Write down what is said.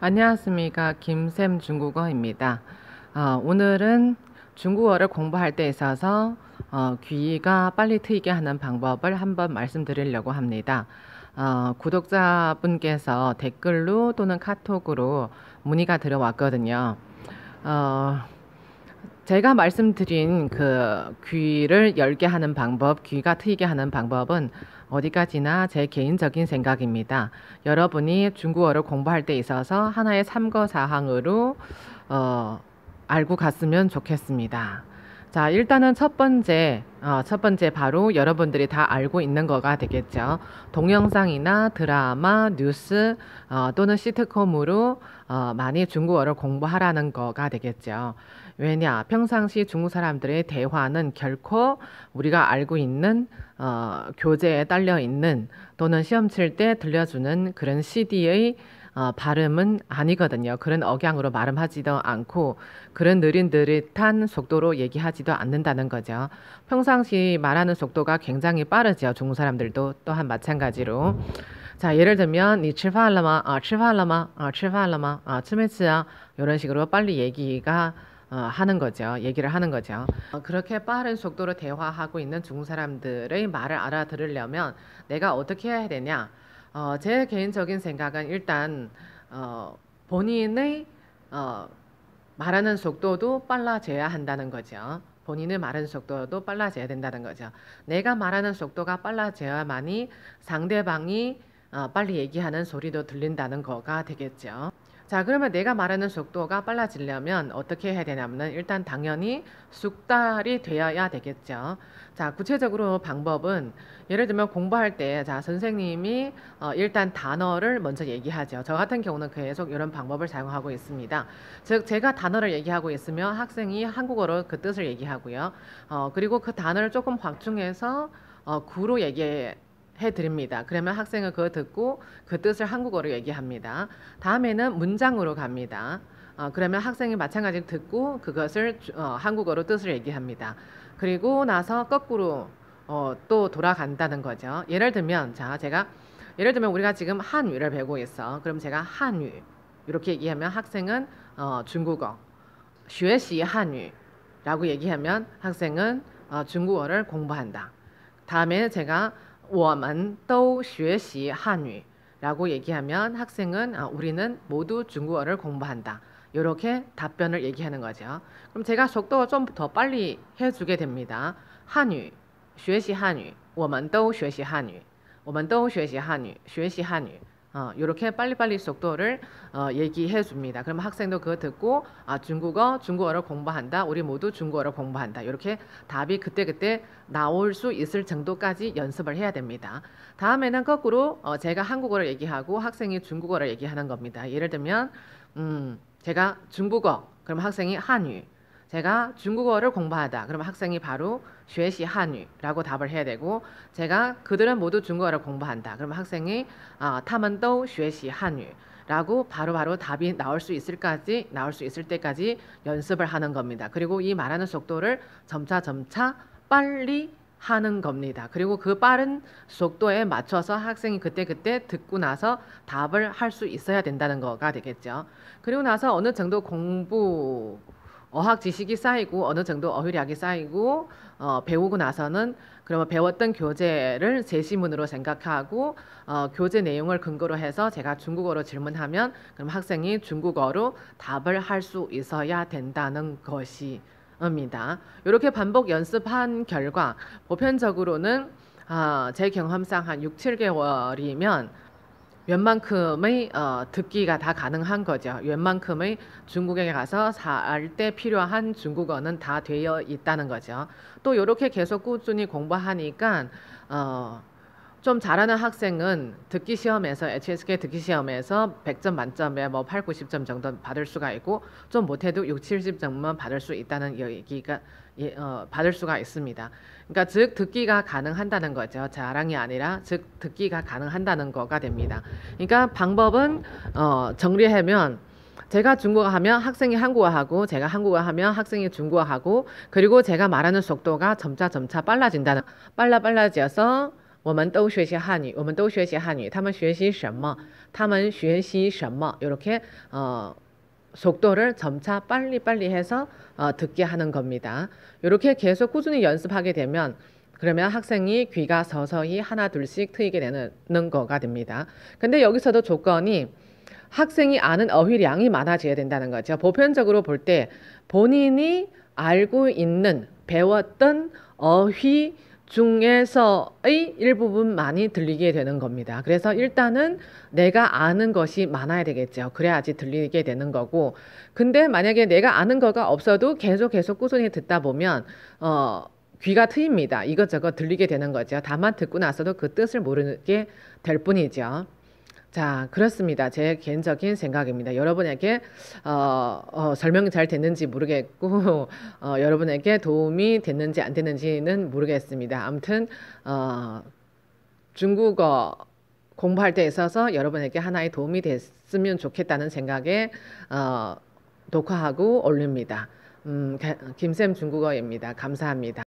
안녕하십니까. 김샘 중국어입니다. 어, 오늘은 중국어를 공부할 때 있어서 어, 귀가 빨리 트이게 하는 방법을 한번 말씀드리려고 합니다. 어, 구독자분께서 댓글로 또는 카톡으로 문의가 들어왔거든요. 어, 제가 말씀드린 그 귀를 열게 하는 방법, 귀가 트이게 하는 방법은 어디까지나 제 개인적인 생각입니다. 여러분이 중국어를 공부할 때 있어서 하나의 참고 사항으로 어, 알고 갔으면 좋겠습니다. 자, 일단은 첫 번째, 어, 첫 번째 바로 여러분들이 다 알고 있는 거가 되겠죠. 동영상이나 드라마, 뉴스 어, 또는 시트콤으로 어, 많이 중국어를 공부하라는 거가 되겠죠. 왜냐, 평상시 중국 사람들의 대화는 결코 우리가 알고 있는 어, 교재에 딸려 있는 또는 시험 칠 때 들려주는 그런 CD의 어, 발음은 아니거든요. 그런 억양으로 발음하지도 않고 그런 느릿느릿한 속도로 얘기하지도 않는다는 거죠. 평상시 말하는 속도가 굉장히 빠르죠. 중국 사람들도 또한 마찬가지로. 자, 예를 들면 니 칠파할라마, 아, 칠파할라마, 아, 칠파할라마, 아, 치메츠야 이런 식으로 빨리 얘기가 어, 하는 거죠. 얘기를 하는 거죠. 어, 그렇게 빠른 속도로 대화하고 있는 중국 사람들의 말을 알아들으려면 내가 어떻게 해야 되냐? 어, 제 개인적인 생각은 일단 어, 본인의 어, 말하는 속도도 빨라져야 한다는 거죠. 본인의 말하는 속도도 빨라져야 된다는 거죠. 내가 말하는 속도가 빨라져야만이 상대방이 어, 빨리 얘기하는 소리도 들린다는 거가 되겠죠. 자, 그러면 내가 말하는 속도가 빨라지려면 어떻게 해야 되냐면 일단 당연히 숙달이 되어야 되겠죠. 자, 구체적으로 방법은 예를 들면 공부할 때, 자, 선생님이 어, 일단 단어를 먼저 얘기하죠. 저 같은 경우는 계속 이런 방법을 사용하고 있습니다. 즉, 제가 단어를 얘기하고 있으면 학생이 한국어로 그 뜻을 얘기하고요. 어, 그리고 그 단어를 조금 확충해서 어, 구로 얘기해 해드립니다. 그러면 학생은 그거 듣고 그 뜻을 한국어로 얘기합니다. 다음에는 문장으로 갑니다. 어, 그러면 학생이 마찬가지로 듣고 그것을 어, 한국어로 뜻을 얘기합니다. 그리고 나서 거꾸로 어, 또 돌아간다는 거죠. 예를 들면 자 제가 예를 들면 우리가 지금 한유를 배우고 있어. 그럼 제가 한유 이렇게 얘기하면 학생은 어, 중국어 学习 한유라고 얘기하면 학생은 어, 중국어를 공부한다. 다음에 제가 我们都学习汉语라고 얘기하면 학생은 아, 우리는 모두 중국어를 공부한다. 이렇게 답변을 얘기하는 거죠. 그럼 제가 속도가 좀 더 빨리 해주게 됩니다. 한유, 学习汉语,我们都学习汉语,我们都学习汉语,学习汉语. 어, 이렇게 빨리빨리 속도를 어, 얘기해 줍니다. 그럼 학생도 그거 듣고 아, 중국어, 중국어를 공부한다. 우리 모두 중국어를 공부한다. 이렇게 답이 그때그때 나올 수 있을 정도까지 연습을 해야 됩니다. 다음에는 거꾸로 어, 제가 한국어를 얘기하고 학생이 중국어를 얘기하는 겁니다. 예를 들면 음, 제가 중국어, 그럼 학생이 한유. 제가 중국어를 공부하다. 그러면 학생이 바로 学习 한유라고 답을 해야 되고 제가 그들은 모두 중국어를 공부한다. 그러면 학생이 아, 他们都学习 한유라고 바로바로 답이 나올 수 있을까지 나올 수 있을 때까지 연습을 하는 겁니다. 그리고 이 말하는 속도를 점차 점차 빨리 하는 겁니다. 그리고 그 빠른 속도에 맞춰서 학생이 그때그때 듣고 나서 답을 할 수 있어야 된다는 거가 되겠죠. 그리고 나서 어느 정도 공부 어학 지식이 쌓이고 어느 정도 어휘력이 쌓이고 어, 배우고 나서는 그러면 배웠던 교재를 제시문으로 생각하고 어, 교재 내용을 근거로 해서 제가 중국어로 질문하면 그럼 학생이 중국어로 답을 할 수 있어야 된다는 것이입니다. 이렇게 반복 연습한 결과 보편적으로는 어, 제 경험상 한 6, 7개월이면 웬만큼의 어, 듣기가 다 가능한 거죠. 웬만큼의 중국에 가서 살 때 필요한 중국어는 다 되어 있다는 거죠. 또 이렇게 계속 꾸준히 공부하니까 어, 좀 잘하는 학생은 듣기 시험에서 HSK 듣기 시험에서 100점 만점에 뭐 8, 90점 정도 받을 수가 있고 좀 못해도 6, 70점만 받을 수 있다는 얘기가 예, 어, 받을 수가 있습니다. 그러니까 즉 듣기가 가능한다는 거죠. 자랑이 아니라 즉 듣기가 가능한다는 거가 됩니다. 그러니까 방법은 어, 정리하면 제가 중국어 하면 학생이 한국어 하고 제가 한국어 하면 학생이 중국어 하고 그리고 제가 말하는 속도가 점차 점차 빨라진다는 빨라 빨라져서 我们都学习汉语，我们都学习汉语。他们学习什么？他们学习什么? 이렇게 어, 속도를 점차 빨리빨리 해서 어, 듣게 하는 겁니다. 이렇게 계속 꾸준히 연습하게 되면 그러면 학생이 귀가 서서히 하나 둘씩 트이게 되는 거가 됩니다. 근데 여기서도 조건이 학생이 아는 어휘량이 많아져야 된다는 거죠. 보편적으로 볼 때 본인이 알고 있는 배웠던 어휘 중에서의 일부분 많이 들리게 되는 겁니다. 그래서 일단은 내가 아는 것이 많아야 되겠죠. 그래야지 들리게 되는 거고. 근데 만약에 내가 아는 거가 없어도 계속 계속 꾸준히 듣다 보면 어 귀가 트입니다. 이것저것 들리게 되는 거죠. 다만 듣고 나서도 그 뜻을 모르게 될 뿐이죠. 자, 그렇습니다. 제 개인적인 생각입니다. 여러분에게 어, 어, 설명이 잘 됐는지 모르겠고 어, 여러분에게 도움이 됐는지 안 됐는지는 모르겠습니다. 아무튼 어, 중국어 공부할 때 있어서 여러분에게 하나의 도움이 됐으면 좋겠다는 생각에 어, 녹화하고 올립니다. 음, 김쌤 중국어입니다. 감사합니다.